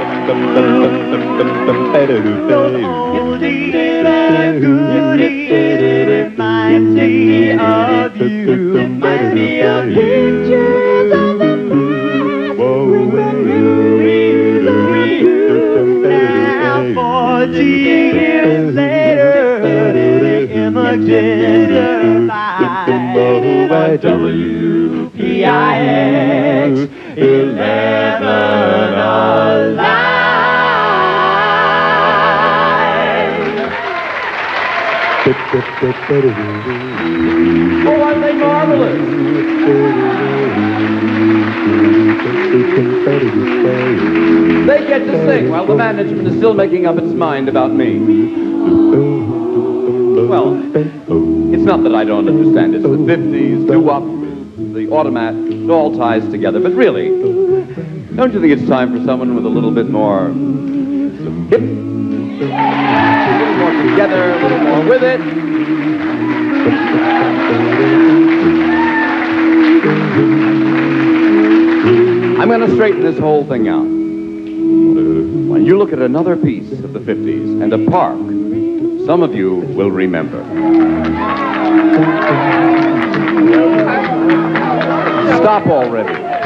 It's it reminds me of you Reminds me of pictures of the past forty years later The images W-P-I-X 11 Oh, aren't they marvelous? They get to sing while the management is still making up its mind about me. Well, it's not that I don't understand. It's the 50s, doo-wop, the automat, it all ties together. But really, don't you think it's time for someone with a little bit more hip? With it. I'm going to straighten this whole thing out. When you look at another piece of the 50s and a park, some of you will remember. Stop already.